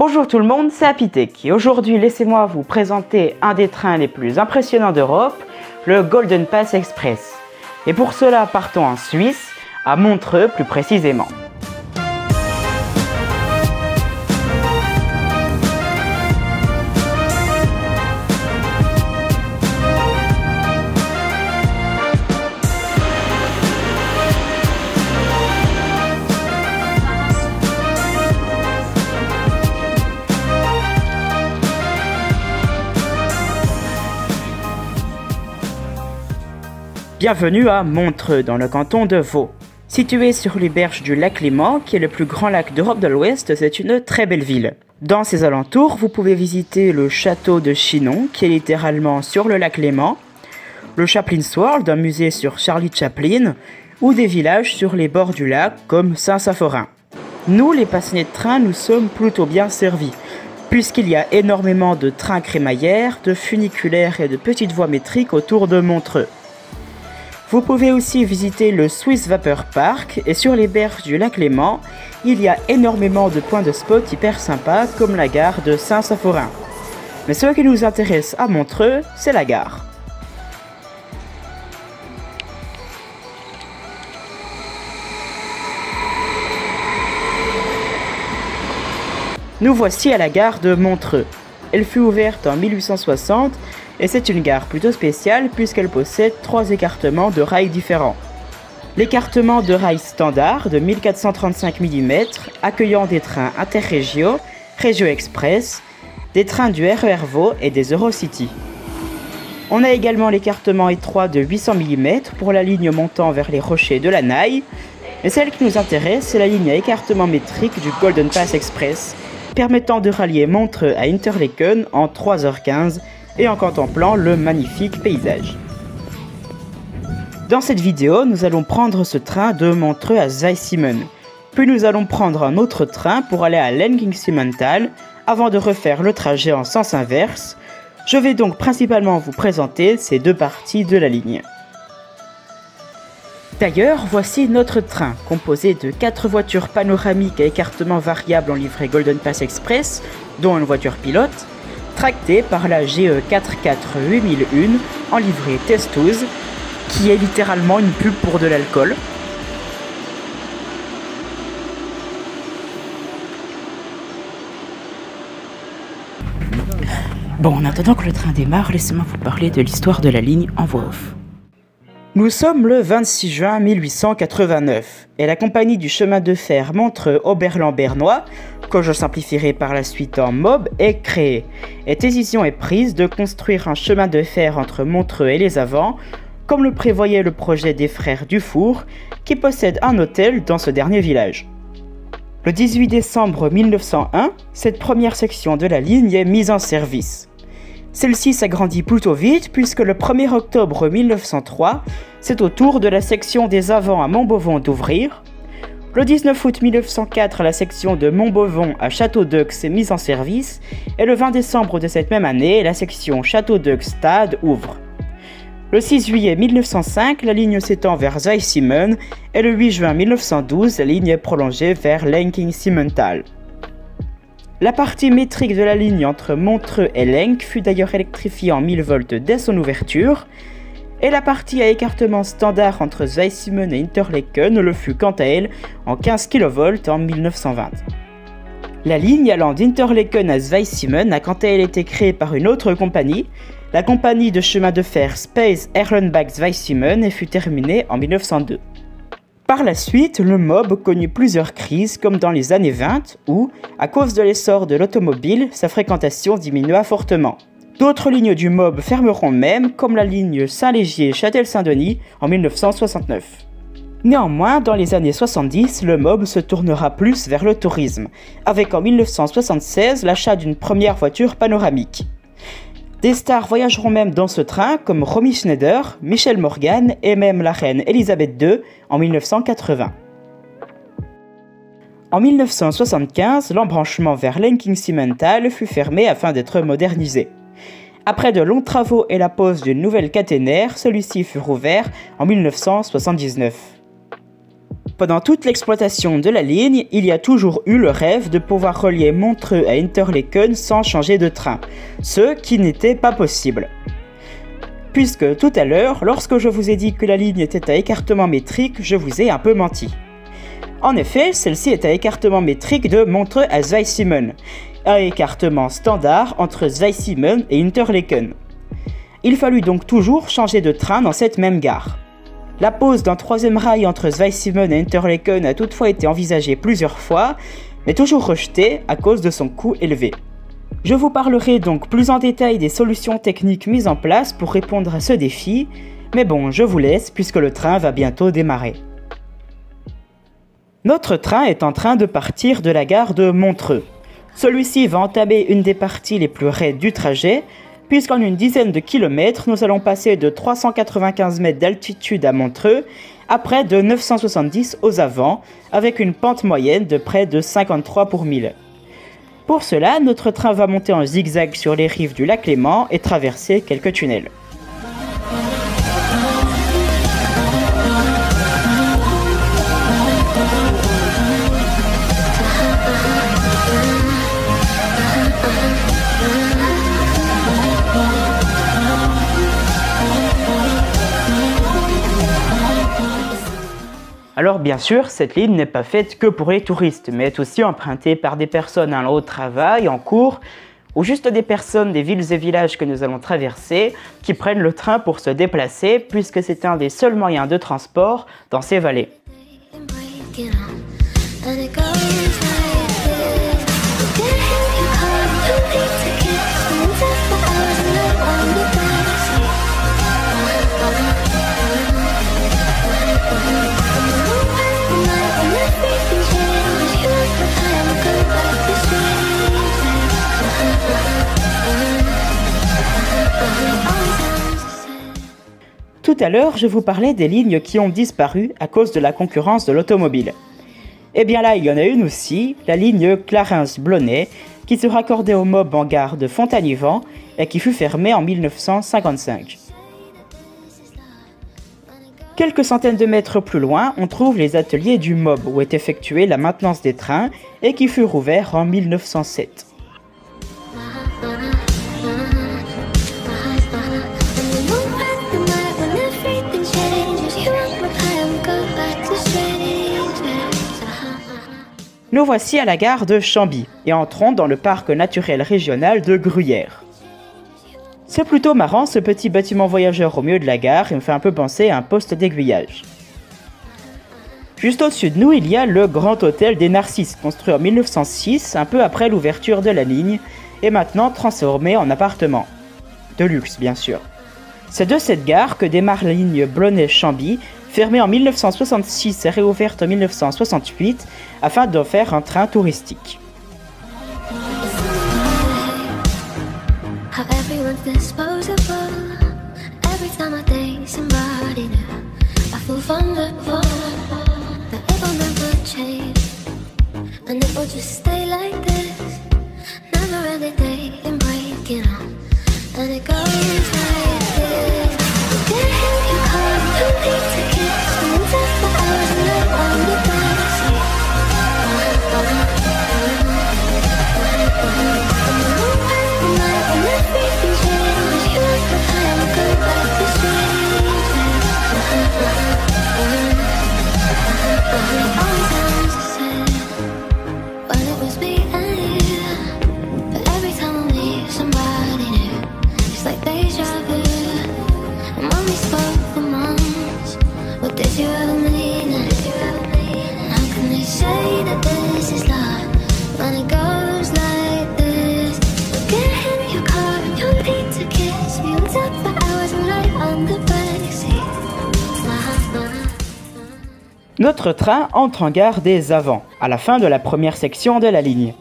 Bonjour tout le monde, c'est Apitech et aujourd'hui laissez-moi vous présenter un des trains les plus impressionnants d'Europe, le Golden Pass Express. Et pour cela partons en Suisse, à Montreux plus précisément. Bienvenue à Montreux, dans le canton de Vaud. Situé sur les berges du lac Léman, qui est le plus grand lac d'Europe de l'Ouest, c'est une très belle ville. Dans ses alentours, vous pouvez visiter le château de Chinon, qui est littéralement sur le lac Léman, le Chaplin's World, un musée sur Charlie Chaplin, ou des villages sur les bords du lac, comme Saint-Saphorin. Nous, les passionnés de train, nous sommes plutôt bien servis, puisqu'il y a énormément de trains crémaillères, de funiculaires et de petites voies métriques autour de Montreux. Vous pouvez aussi visiter le Swiss Vapor Park et sur les berges du lac Léman, il y a énormément de points de spot hyper sympas comme la gare de Saint-Saphorin. Mais ce qui nous intéresse à Montreux, c'est la gare. Nous voici à la gare de Montreux. Elle fut ouverte en 1860 et c'est une gare plutôt spéciale puisqu'elle possède trois écartements de rails différents. L'écartement de rails standard de 1435 mm accueillant des trains interrégiaux, Régio Express, des trains du RER Vaud et des Eurocity. On a également l'écartement étroit de 800 mm pour la ligne montant vers les rochers de la Naï, et celle qui nous intéresse, c'est la ligne à écartement métrique du Golden Pass Express, permettant de rallier Montreux à Interlaken en 3h15 et en contemplant le magnifique paysage. Dans cette vidéo, nous allons prendre ce train de Montreux à Zweisimmen. Puis nous allons prendre un autre train pour aller à Lenking-Simmental avant de refaire le trajet en sens inverse. Je vais donc principalement vous présenter ces deux parties de la ligne. D'ailleurs, voici notre train, composé de 4 voitures panoramiques à écartement variable en livrée Golden Pass Express, dont une voiture pilote, tracté par la GE 44801 en livrée Testouse, qui est littéralement une pub pour de l'alcool. Bon, en attendant que le train démarre, laissez-moi vous parler de l'histoire de la ligne en voix off. Nous sommes le 26 juin 1889 et la compagnie du chemin de fer Montreux-Oberlin-Bernois que je simplifierai par la suite en MOB, est créée. Et décision est prise de construire un chemin de fer entre Montreux et les Avants, comme le prévoyait le projet des frères Dufour, qui possèdent un hôtel dans ce dernier village. Le 18 décembre 1901, cette première section de la ligne est mise en service. Celle-ci s'agrandit plutôt vite puisque le 1er octobre 1903, c'est au tour de la section des Avants à Montbovon d'ouvrir, le 19 août 1904, la section de Montbovon à Château-d'Eux est mise en service et le 20 décembre de cette même année, la section Château-d'Eux-Stade ouvre. Le 6 juillet 1905, la ligne s'étend vers Zweisimmen et le 8 juin 1912, la ligne est prolongée vers Lenking-Simmental. La partie métrique de la ligne entre Montreux et Lenk fut d'ailleurs électrifiée en 1000 volts dès son ouverture, et la partie à écartement standard entre Zweisimmen et Interlaken le fut quant à elle en 15 kV en 1920. La ligne allant d'Interlaken à Zweisimmen a quant à elle été créée par une autre compagnie, la compagnie de chemin de fer Space Erlenbach Zweisimmen et fut terminée en 1902. Par la suite, le MOB connut plusieurs crises comme dans les années 20 où, à cause de l'essor de l'automobile, sa fréquentation diminua fortement. D'autres lignes du MOB fermeront même, comme la ligne Saint-Légier-Châtel-Saint-Denis en 1969. Néanmoins, dans les années 70, le MOB se tournera plus vers le tourisme, avec en 1976 l'achat d'une première voiture panoramique. Des stars voyageront même dans ce train comme Romy Schneider, Michel Morgan et même la reine Elisabeth II en 1980. En 1975, l'embranchement vers Lenking Simmental fut fermé afin d'être modernisé. Après de longs travaux et la pose d'une nouvelle caténaire, celui-ci fut rouvert en 1979. Pendant toute l'exploitation de la ligne, il y a toujours eu le rêve de pouvoir relier Montreux à Interlaken sans changer de train, ce qui n'était pas possible. Puisque tout à l'heure, lorsque je vous ai dit que la ligne était à écartement métrique, je vous ai un peu menti. En effet, celle-ci est à écartement métrique de Montreux à Zweisimmen, à écartement standard entre Zweisimmen et Interlaken. Il fallut donc toujours changer de train dans cette même gare. La pose d'un troisième rail entre Zweisimmen et Interlaken a toutefois été envisagée plusieurs fois, mais toujours rejetée à cause de son coût élevé. Je vous parlerai donc plus en détail des solutions techniques mises en place pour répondre à ce défi, mais bon, je vous laisse puisque le train va bientôt démarrer. Notre train est en train de partir de la gare de Montreux. Celui-ci va entamer une des parties les plus raides du trajet, puisqu'en une dizaine de kilomètres, nous allons passer de 395 mètres d'altitude à Montreux à près de 970 aux avant, avec une pente moyenne de près de 53 pour 1000. Pour cela, notre train va monter en zigzag sur les rives du lac Léman et traverser quelques tunnels. Alors bien sûr, cette ligne n'est pas faite que pour les touristes, mais est aussi empruntée par des personnes en haut travail, en cours, ou juste des personnes des villes et villages que nous allons traverser qui prennent le train pour se déplacer puisque c'est un des seuls moyens de transport dans ces vallées. À l'heure, je vous parlais des lignes qui ont disparu à cause de la concurrence de l'automobile. Eh bien là, il y en a une aussi, la ligne Clarence-Blonay, qui se raccordait au MOB en gare de Fontanivant et qui fut fermée en 1955. Quelques centaines de mètres plus loin, on trouve les ateliers du MOB où est effectuée la maintenance des trains et qui furent ouverts en 1907. Nous voici à la gare de Chambly et entrons dans le parc naturel régional de Gruyère. C'est plutôt marrant ce petit bâtiment voyageur au milieu de la gare et me fait un peu penser à un poste d'aiguillage. Juste au-dessus de nous, il y a le Grand Hôtel des Narcisses, construit en 1906, un peu après l'ouverture de la ligne, et maintenant transformé en appartement. De luxe, bien sûr. C'est de cette gare que démarre la ligne Blonay-Chambly, fermée en 1966 et réouverte en 1968 afin d'en faire un train touristique. Notre train entre en gare des Avants, à la fin de la première section de la ligne.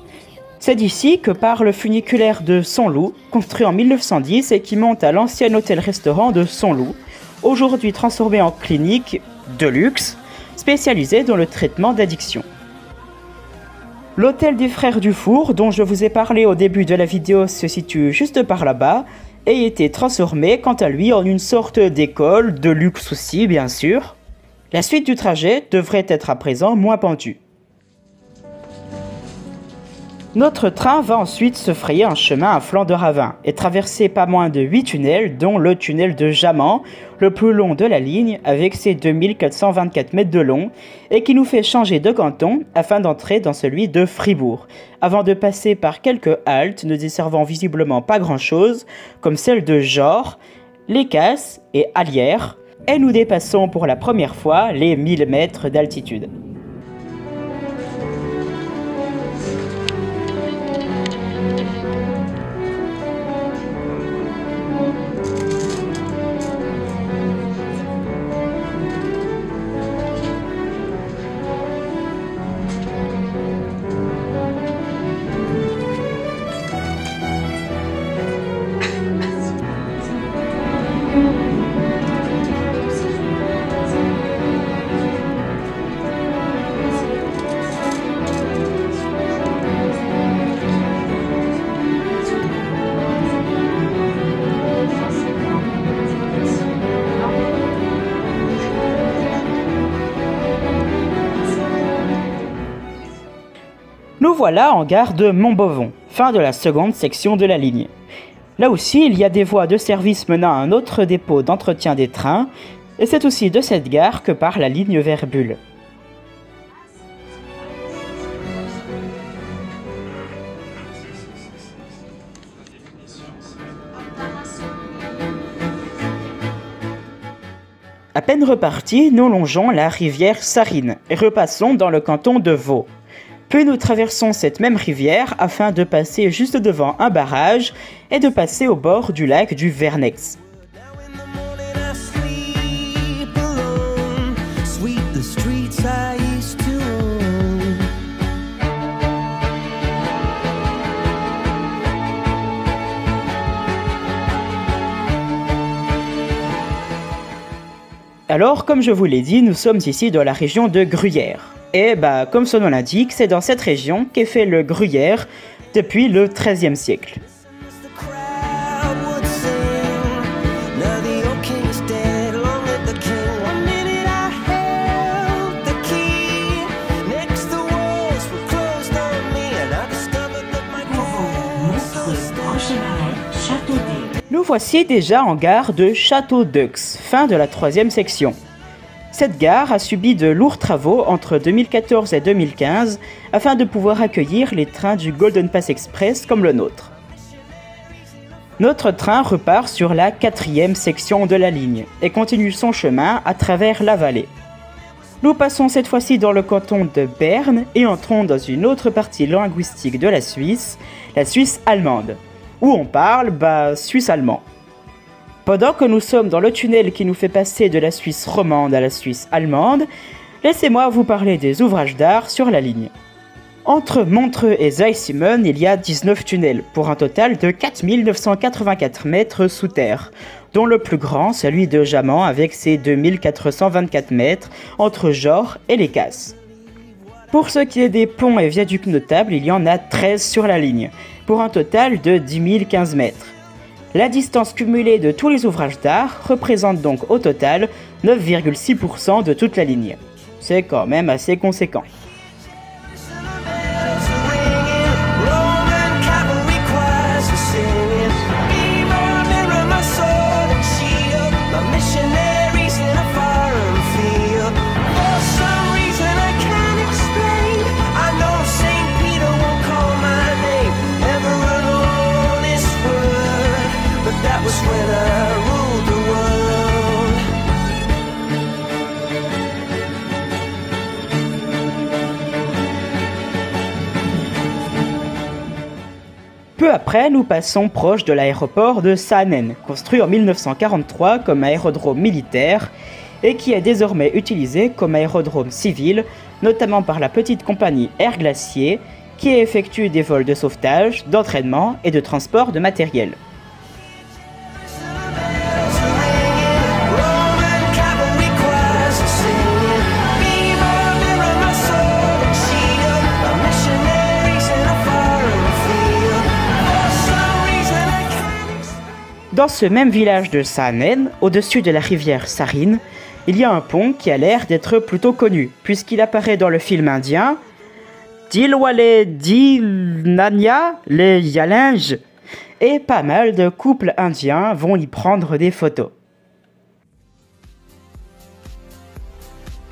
C'est d'ici que part le funiculaire de Son-Loup, construit en 1910 et qui monte à l'ancien hôtel-restaurant de Son-Loup, aujourd'hui transformé en clinique de luxe, spécialisée dans le traitement d'addiction. L'hôtel des Frères Dufour, dont je vous ai parlé au début de la vidéo, se situe juste par là-bas et été transformé quant à lui en une sorte d'école, de luxe aussi bien sûr. La suite du trajet devrait être à présent moins pentue. Notre train va ensuite se frayer un chemin à flanc de ravin et traverser pas moins de 8 tunnels, dont le tunnel de Jaman, le plus long de la ligne, avec ses 2424 mètres de long, et qui nous fait changer de canton afin d'entrer dans celui de Fribourg, avant de passer par quelques haltes ne desservant visiblement pas grand-chose, comme celle de Jor, Les Casses et Allières, et nous dépassons pour la première fois les 1000 mètres d'altitude. Voilà en gare de Montbovon, fin de la seconde section de la ligne. Là aussi, il y a des voies de service menant à un autre dépôt d'entretien des trains, et c'est aussi de cette gare que part la ligne vers Bulle. À peine repartis, nous longeons la rivière Sarine et repassons dans le canton de Vaud. Puis nous traversons cette même rivière afin de passer juste devant un barrage et de passer au bord du lac du Vernex. Alors, comme je vous l'ai dit, nous sommes ici dans la région de Gruyère. Et bah, comme son nom l'indique, c'est dans cette région qu'est fait le gruyère depuis le XIIIe siècle. Nous voici déjà en gare de Château d'Eux, fin de la troisième section. Cette gare a subi de lourds travaux entre 2014 et 2015 afin de pouvoir accueillir les trains du Golden Pass Express comme le nôtre. Notre train repart sur la quatrième section de la ligne et continue son chemin à travers la vallée. Nous passons cette fois-ci dans le canton de Berne et entrons dans une autre partie linguistique de la Suisse, la Suisse allemande, où on parle? Bah, suisse-allemand. Pendant que nous sommes dans le tunnel qui nous fait passer de la Suisse romande à la Suisse allemande, laissez-moi vous parler des ouvrages d'art sur la ligne. Entre Montreux et Zeissimon, il y a 19 tunnels, pour un total de 4984 mètres sous terre, dont le plus grand, celui de Jaman, avec ses 2424 mètres entre Jor et les Casses. Pour ce qui est des ponts et viaducs notables, il y en a 13 sur la ligne, pour un total de 10 015 mètres. La distance cumulée de tous les ouvrages d'art représente donc au total 9,6% de toute la ligne. C'est quand même assez conséquent. Après, nous passons proche de l'aéroport de Saanen, construit en 1943 comme aérodrome militaire et qui est désormais utilisé comme aérodrome civil, notamment par la petite compagnie Air Glacier, qui effectue des vols de sauvetage, d'entraînement et de transport de matériel. Dans ce même village de Saanen, au-dessus de la rivière Sarine, il y a un pont qui a l'air d'être plutôt connu, puisqu'il apparaît dans le film indien Dilwale Dilnanya les Yalinge, et pas mal de couples indiens vont y prendre des photos.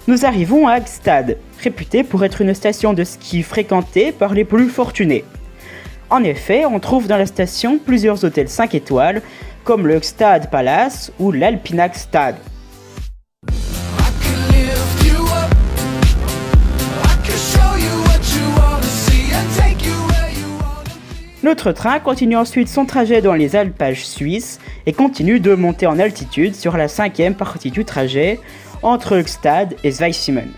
Nous arrivons à Agstad, réputée pour être une station de ski fréquentée par les plus fortunés. En effet, on trouve dans la station plusieurs hôtels 5 étoiles, comme le Stad Palace ou l'Alpinax Stad. Notre train continue ensuite son trajet dans les alpages suisses et continue de monter en altitude sur la cinquième partie du trajet entre Höchstad et Zweisimmen.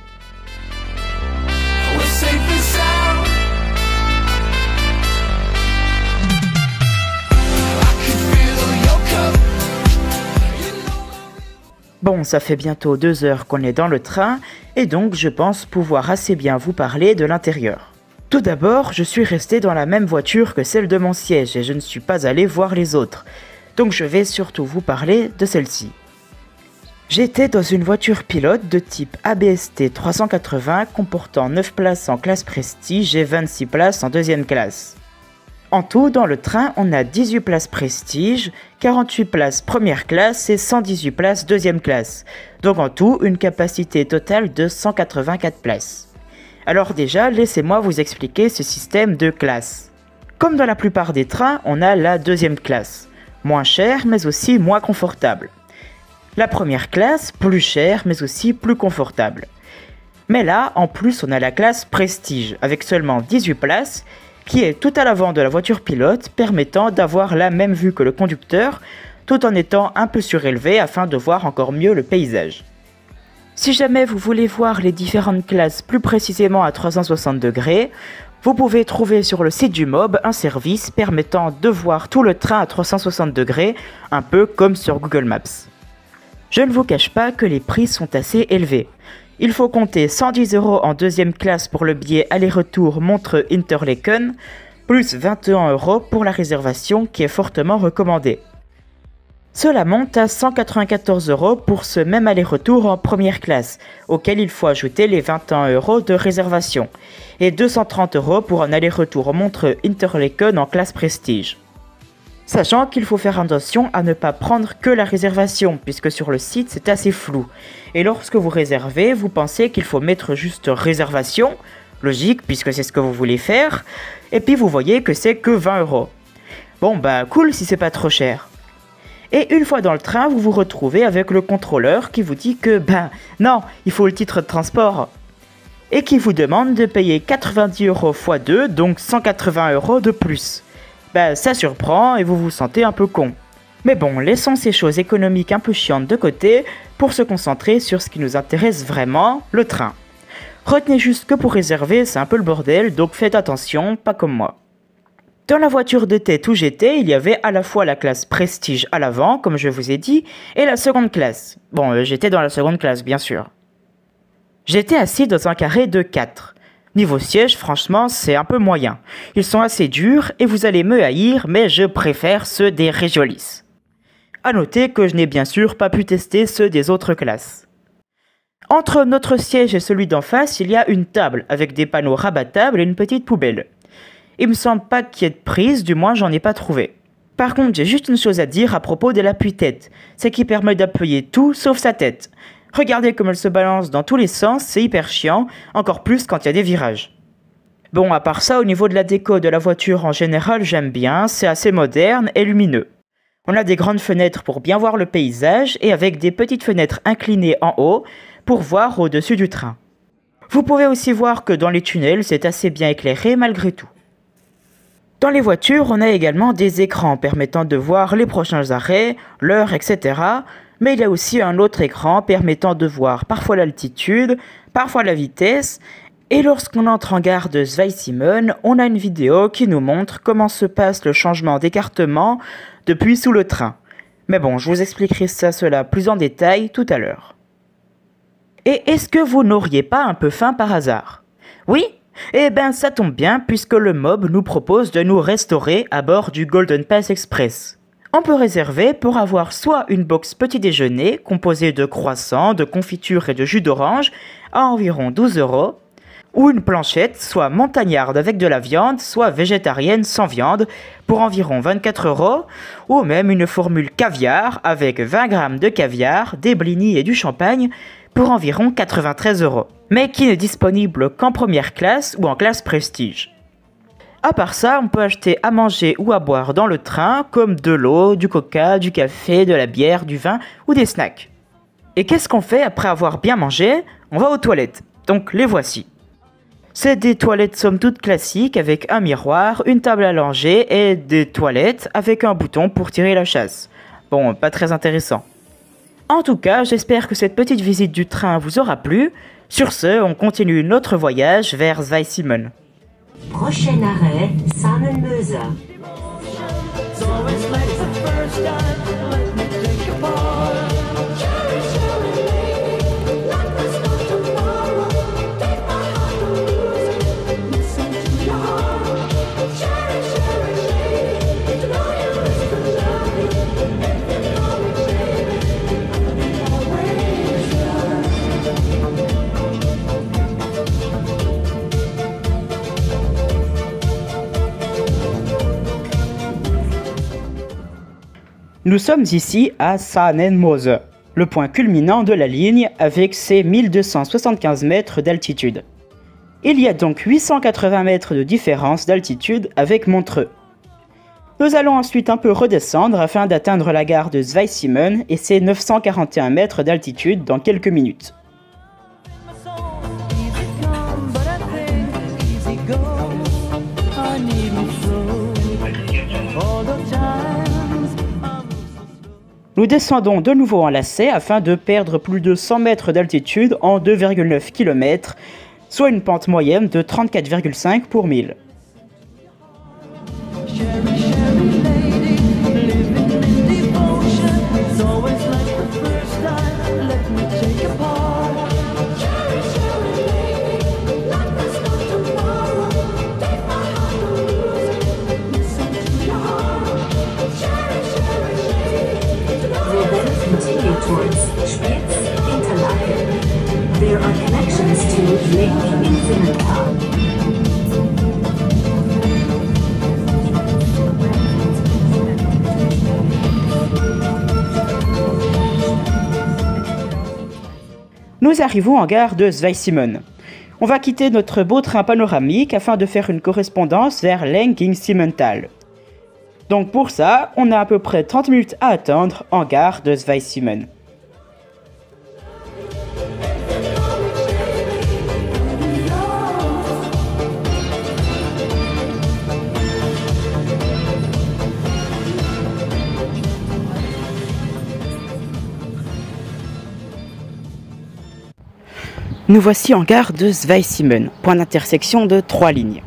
Bon, ça fait bientôt deux heures qu'on est dans le train, et donc je pense pouvoir assez bien vous parler de l'intérieur. Tout d'abord, je suis resté dans la même voiture que celle de mon siège et je ne suis pas allé voir les autres, donc je vais surtout vous parler de celle-ci. J'étais dans une voiture pilote de type ABST 380 comportant 9 places en classe prestige et 26 places en deuxième classe. En tout, dans le train, on a 18 places prestige, 48 places première classe et 118 places deuxième classe. Donc en tout, une capacité totale de 184 places. Alors déjà, laissez-moi vous expliquer ce système de classe. Comme dans la plupart des trains, on a la deuxième classe, moins chère mais aussi moins confortable. La première classe, plus chère mais aussi plus confortable. Mais là, en plus, on a la classe prestige, avec seulement 18 places, qui est tout à l'avant de la voiture pilote, permettant d'avoir la même vue que le conducteur, tout en étant un peu surélevé afin de voir encore mieux le paysage. Si jamais vous voulez voir les différentes classes plus précisément à 360 degrés, vous pouvez trouver sur le site du MOB un service permettant de voir tout le train à 360 degrés, un peu comme sur Google Maps. Je ne vous cache pas que les prix sont assez élevés. Il faut compter 110 euros en deuxième classe pour le billet aller-retour Montreux-Interlaken, plus 21 euros pour la réservation qui est fortement recommandée. Cela monte à 194 euros pour ce même aller-retour en première classe, auquel il faut ajouter les 21 euros de réservation, et 230 euros pour un aller-retour montre Interlaken en classe prestige. Sachant qu'il faut faire attention à ne pas prendre que la réservation, puisque sur le site c'est assez flou. Et lorsque vous réservez, vous pensez qu'il faut mettre juste réservation, logique puisque c'est ce que vous voulez faire, et puis vous voyez que c'est que 20 euros. Bon bah cool si c'est pas trop cher. Et une fois dans le train, vous vous retrouvez avec le contrôleur qui vous dit que, ben non, il faut le titre de transport. Et qui vous demande de payer 90 euros x 2, donc 180 euros de plus. Ben ça surprend et vous vous sentez un peu con. Mais bon, laissons ces choses économiques un peu chiantes de côté pour se concentrer sur ce qui nous intéresse vraiment, le train. Retenez juste que pour réserver, c'est un peu le bordel, donc faites attention, pas comme moi. Dans la voiture de tête où j'étais, il y avait à la fois la classe prestige à l'avant, comme je vous ai dit, et la seconde classe. Bon, euh, j'étais dans la seconde classe, bien sûr. J'étais assis dans un carré de 4. Niveau siège, franchement, c'est un peu moyen. Ils sont assez durs et vous allez me haïr, mais je préfère ceux des Regiolis. A noter que je n'ai bien sûr pas pu tester ceux des autres classes. Entre notre siège et celui d'en face, il y a une table avec des panneaux rabattables et une petite poubelle. Il me semble pas qu'il y ait de prise, du moins j'en ai pas trouvé. Par contre, j'ai juste une chose à dire à propos de l'appui-tête. C'est qui permet d'appuyer tout sauf sa tête. Regardez comme elle se balance dans tous les sens, c'est hyper chiant, encore plus quand il y a des virages. Bon, à part ça, au niveau de la déco de la voiture en général, j'aime bien, c'est assez moderne et lumineux. On a des grandes fenêtres pour bien voir le paysage et avec des petites fenêtres inclinées en haut pour voir au-dessus du train. Vous pouvez aussi voir que dans les tunnels, c'est assez bien éclairé malgré tout. Dans les voitures, on a également des écrans permettant de voir les prochains arrêts, l'heure, etc. Mais il y a aussi un autre écran permettant de voir parfois l'altitude, parfois la vitesse. Et lorsqu'on entre en gare de Zweisimmen, on a une vidéo qui nous montre comment se passe le changement d'écartement depuis sous le train. Mais bon, je vous expliquerai ça cela plus en détail tout à l'heure. Et est-ce que vous n'auriez pas un peu faim par hasard? Oui? Eh ben ça tombe bien puisque le mob nous propose de nous restaurer à bord du Golden Pass Express. On peut réserver pour avoir soit une box petit déjeuner composée de croissants, de confitures et de jus d'orange à environ 12 euros, ou une planchette, soit montagnarde avec de la viande, soit végétarienne sans viande, pour environ 24 euros, ou même une formule caviar avec 20 grammes de caviar, des blinis et du champagne pour environ 93 euros, mais qui n'est disponible qu'en première classe ou en classe prestige. À part ça, on peut acheter à manger ou à boire dans le train, comme de l'eau, du coca, du café, de la bière, du vin ou des snacks. Et qu'est-ce qu'on fait après avoir bien mangé? On va aux toilettes. Donc les voici. C'est des toilettes somme toute classiques avec un miroir, une table à langer et des toilettes avec un bouton pour tirer la chasse. Bon, pas très intéressant. En tout cas, j'espère que cette petite visite du train vous aura plu. Sur ce, on continue notre voyage vers Zweisimmen. Prochain arrêt, Samenmöse. Nous sommes ici à Saanenmose, le point culminant de la ligne avec ses 1275 mètres d'altitude. Il y a donc 880 mètres de différence d'altitude avec Montreux. Nous allons ensuite un peu redescendre afin d'atteindre la gare de Zweisimmen et ses 941 mètres d'altitude dans quelques minutes. Nous descendons de nouveau en lacet afin de perdre plus de 100 mètres d'altitude en 2,9 km, soit une pente moyenne de 34,5 pour 1000. Nous arrivons en gare de Zweisimmen. On va quitter notre beau train panoramique afin de faire une correspondance vers Lenking Simmental. Donc pour ça, on a à peu près 30 minutes à attendre en gare de Zweisimmen. Nous voici en gare de Zweisimmen, point d'intersection de trois lignes.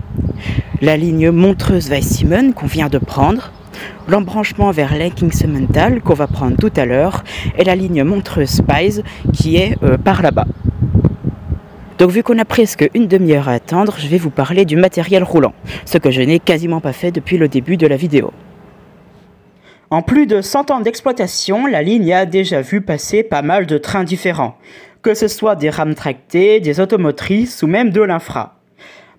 La ligne Montreux-Zweisimmen qu'on vient de prendre, l'embranchement vers Lenkingsmental qu'on va prendre tout à l'heure, et la ligne Montreux-Spies qui est euh, par là-bas. Donc vu qu'on a presque une demi-heure à attendre, je vais vous parler du matériel roulant, ce que je n'ai quasiment pas fait depuis le début de la vidéo. En plus de 100 ans d'exploitation, la ligne a déjà vu passer pas mal de trains différents, que ce soit des rames tractées, des automotrices ou même de l'infra.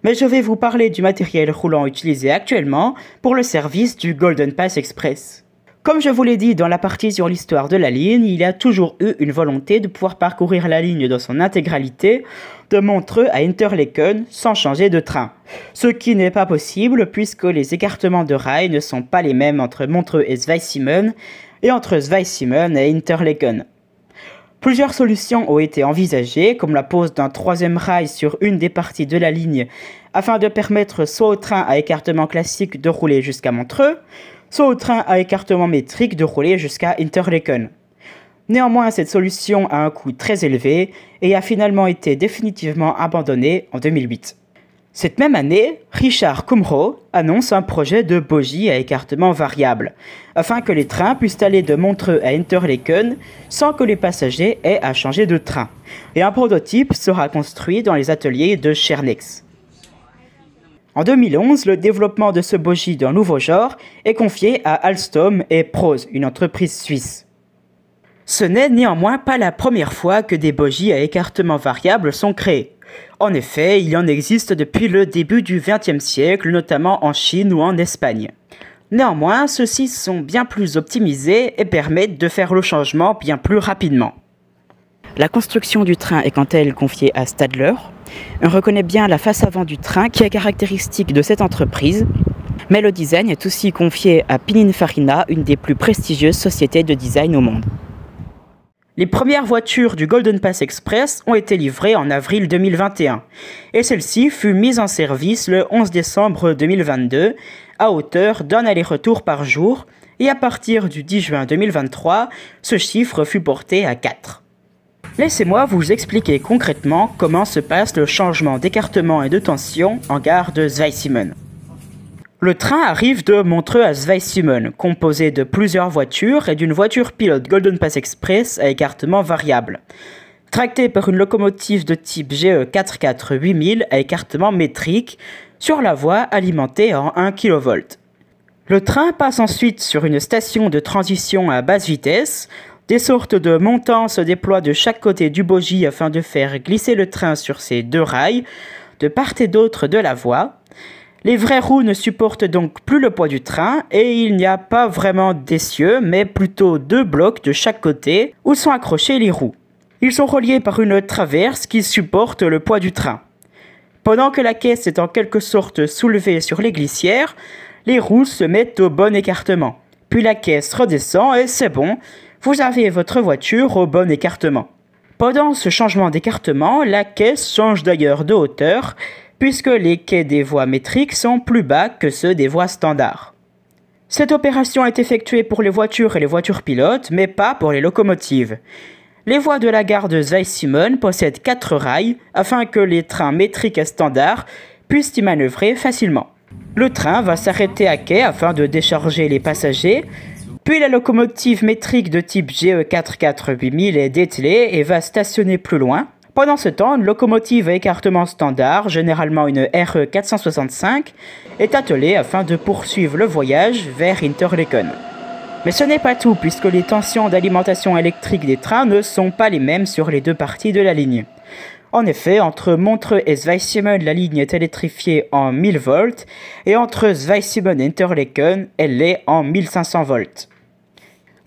Mais je vais vous parler du matériel roulant utilisé actuellement pour le service du Golden Pass Express. Comme je vous l'ai dit dans la partie sur l'histoire de la ligne, il y a toujours eu une volonté de pouvoir parcourir la ligne dans son intégralité, de Montreux à Interlaken sans changer de train. Ce qui n'est pas possible puisque les écartements de rails ne sont pas les mêmes entre Montreux et Zweisimmen et entre Zweisimmen et Interlaken. Plusieurs solutions ont été envisagées, comme la pose d'un troisième rail sur une des parties de la ligne, afin de permettre soit au train à écartement classique de rouler jusqu'à Montreux, soit au train à écartement métrique de rouler jusqu'à Interlaken. Néanmoins, cette solution a un coût très élevé et a finalement été définitivement abandonnée en 2008. Cette même année, Richard Kumro annonce un projet de bogie à écartement variable, afin que les trains puissent aller de Montreux à Interlaken sans que les passagers aient à changer de train. Et un prototype sera construit dans les ateliers de Chernex. En 2011, le développement de ce bogie d'un nouveau genre est confié à Alstom et Prose, une entreprise suisse. Ce n'est néanmoins pas la première fois que des bogies à écartement variable sont créées. En effet, il en existe depuis le début du XXe siècle, notamment en Chine ou en Espagne. Néanmoins, ceux-ci sont bien plus optimisés et permettent de faire le changement bien plus rapidement. La construction du train est quant à elle confiée à Stadler. On reconnaît bien la face avant du train qui est caractéristique de cette entreprise, mais le design est aussi confié à Pininfarina, une des plus prestigieuses sociétés de design au monde. Les premières voitures du Golden Pass Express ont été livrées en avril 2021 et celle-ci fut mise en service le 11 décembre 2022 à hauteur d'un aller-retour par jour et à partir du 10 juin 2023, ce chiffre fut porté à 4. Laissez-moi vous expliquer concrètement comment se passe le changement d'écartement et de tension en gare de Zweisimmen. Le train arrive de Montreux à Zweisimmen, composé de plusieurs voitures et d'une voiture pilote Golden Pass Express à écartement variable. Tracté par une locomotive de type GE 44 8000 à écartement métrique sur la voie alimentée en 1 kV. Le train passe ensuite sur une station de transition à basse vitesse. Des sortes de montants se déploient de chaque côté du bogie afin de faire glisser le train sur ses deux rails, de part et d'autre de la voie. Les vraies roues ne supportent donc plus le poids du train et il n'y a pas vraiment d'essieux, mais plutôt deux blocs de chaque côté où sont accrochés les roues. Ils sont reliés par une traverse qui supporte le poids du train. Pendant que la caisse est en quelque sorte soulevée sur les glissières, les roues se mettent au bon écartement. Puis la caisse redescend et c'est bon, vous avez votre voiture au bon écartement. Pendant ce changement d'écartement, la caisse change d'ailleurs de hauteur puisque les quais des voies métriques sont plus bas que ceux des voies standards. Cette opération est effectuée pour les voitures et les voitures pilotes, mais pas pour les locomotives. Les voies de la gare de Zweisimmen possèdent 4 rails afin que les trains métriques et standards puissent y manœuvrer facilement. Le train va s'arrêter à quai afin de décharger les passagers, puis la locomotive métrique de type GE44 8000 est dételée et va stationner plus loin, pendant ce temps, une locomotive à écartement standard, généralement une RE 465, est attelée afin de poursuivre le voyage vers Interlaken. Mais ce n'est pas tout, puisque les tensions d'alimentation électrique des trains ne sont pas les mêmes sur les deux parties de la ligne. En effet, entre Montreux et Zweisimmen, la ligne est électrifiée en 1000 volts, et entre Zweisimmen et Interlaken, elle l'est en 1500 volts.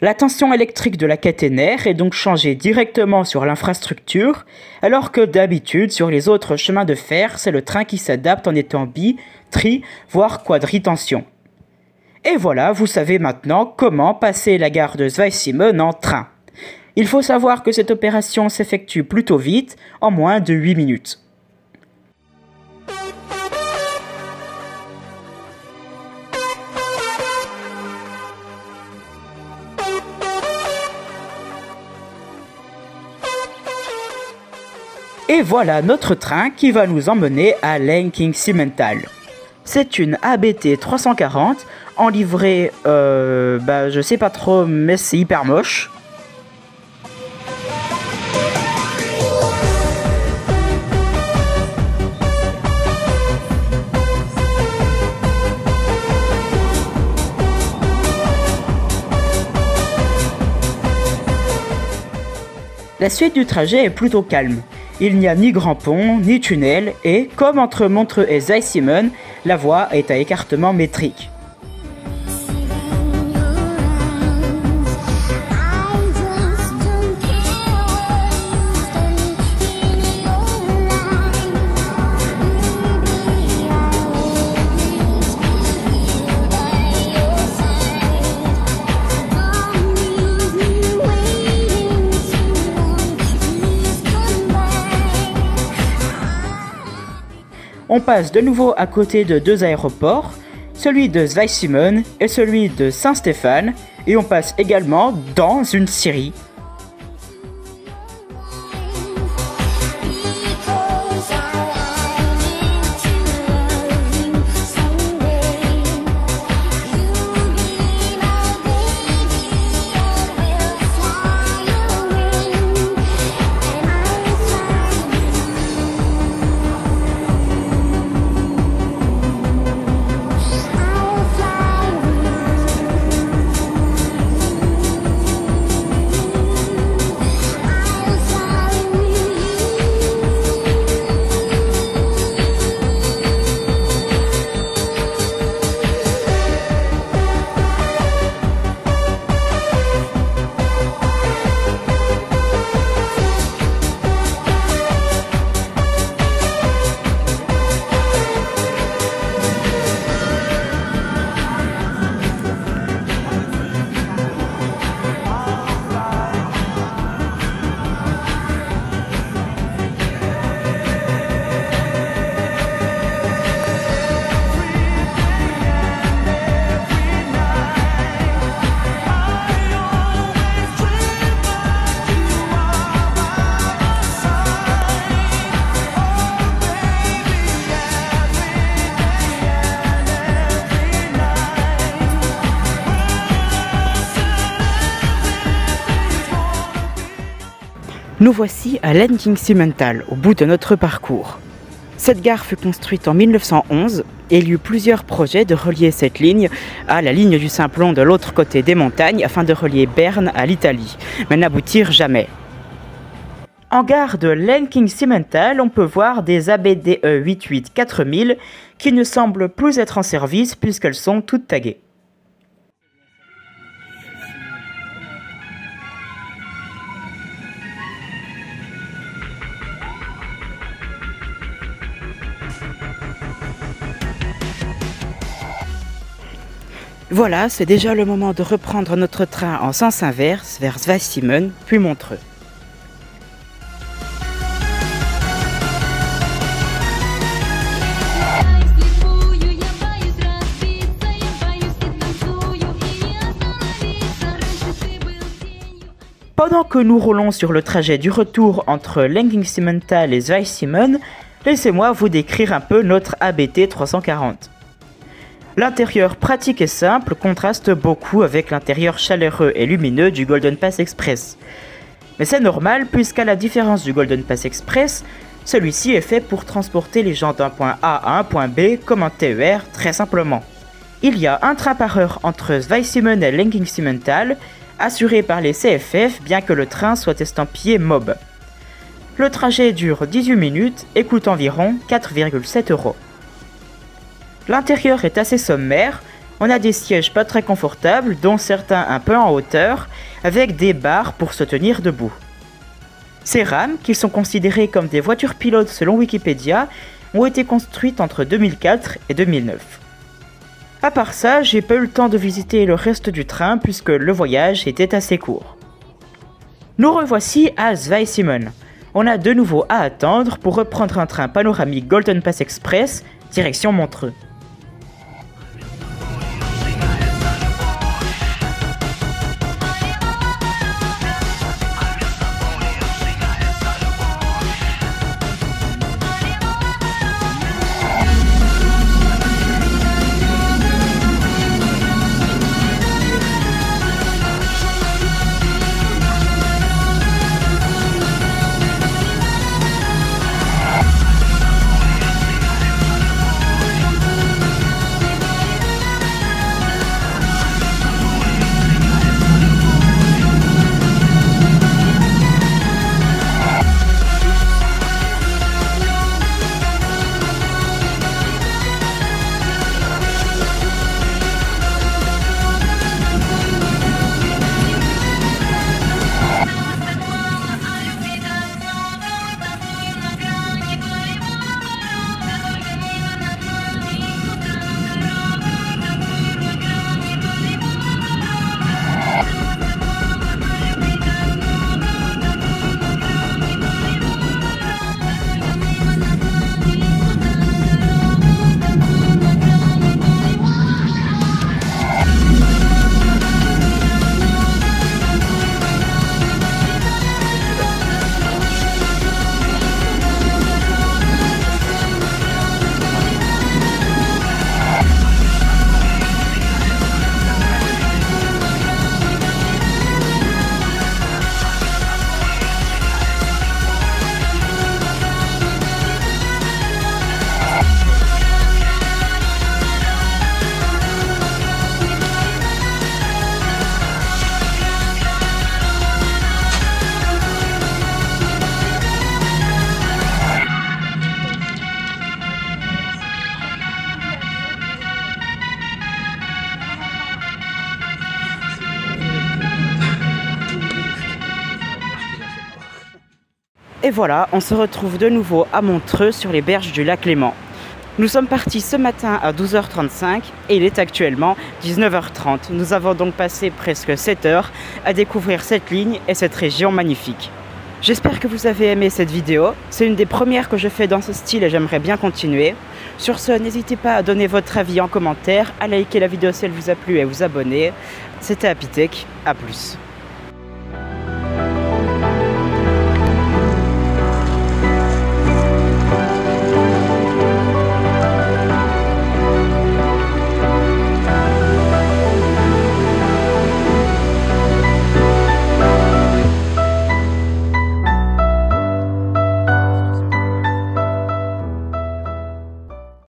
La tension électrique de la caténaire est donc changée directement sur l'infrastructure, alors que d'habitude sur les autres chemins de fer, c'est le train qui s'adapte en étant bi, tri, voire quadritension. Et voilà, vous savez maintenant comment passer la gare de Zweisimmen en train. Il faut savoir que cette opération s'effectue plutôt vite, en moins de 8 minutes. Et voilà notre train qui va nous emmener à Lanking Cimental. C'est une ABT 340 en livrée, euh, bah je sais pas trop, mais c'est hyper moche. La suite du trajet est plutôt calme. Il n'y a ni grand pont, ni tunnel, et, comme entre Montreux et Zeissimmen, la voie est à écartement métrique. Passe de nouveau à côté de deux aéroports, celui de Zweisimmen et celui de Saint-Stéphane, et on passe également dans une Syrie. Nous voici à Lenking Cimental, au bout de notre parcours. Cette gare fut construite en 1911 et il y eut plusieurs projets de relier cette ligne à la ligne du Simplon de l'autre côté des montagnes afin de relier Berne à l'Italie, mais n'aboutirent jamais. En gare de Lenking Cimental, on peut voir des ABDE 88 4000 qui ne semblent plus être en service puisqu'elles sont toutes taguées. Voilà, c'est déjà le moment de reprendre notre train en sens inverse vers Svasimon puis Montreux. Pendant que nous roulons sur le trajet du retour entre Lengingsiemental et Zweisimmen, laissez-moi vous décrire un peu notre ABT 340. L'intérieur pratique et simple contraste beaucoup avec l'intérieur chaleureux et lumineux du Golden Pass Express. Mais c'est normal puisqu'à la différence du Golden Pass Express, celui-ci est fait pour transporter les gens d'un point A à un point B comme un TER très simplement. Il y a un train par heure entre Zweisimmen et Lenking Cimental, assuré par les CFF bien que le train soit estampillé MOB. Le trajet dure 18 minutes et coûte environ 4,7 euros. L'intérieur est assez sommaire, on a des sièges pas très confortables, dont certains un peu en hauteur, avec des barres pour se tenir debout. Ces rames, qui sont considérées comme des voitures pilotes selon Wikipédia, ont été construites entre 2004 et 2009. À part ça, j'ai pas eu le temps de visiter le reste du train puisque le voyage était assez court. Nous revoici à Zweisimmen. On a de nouveau à attendre pour reprendre un train panoramique Golden Pass Express direction Montreux. Et voilà, on se retrouve de nouveau à Montreux sur les berges du lac Léman. Nous sommes partis ce matin à 12h35 et il est actuellement 19h30. Nous avons donc passé presque 7 heures à découvrir cette ligne et cette région magnifique. J'espère que vous avez aimé cette vidéo. C'est une des premières que je fais dans ce style et j'aimerais bien continuer. Sur ce, n'hésitez pas à donner votre avis en commentaire, à liker la vidéo si elle vous a plu et à vous abonner. C'était Apitech, à plus.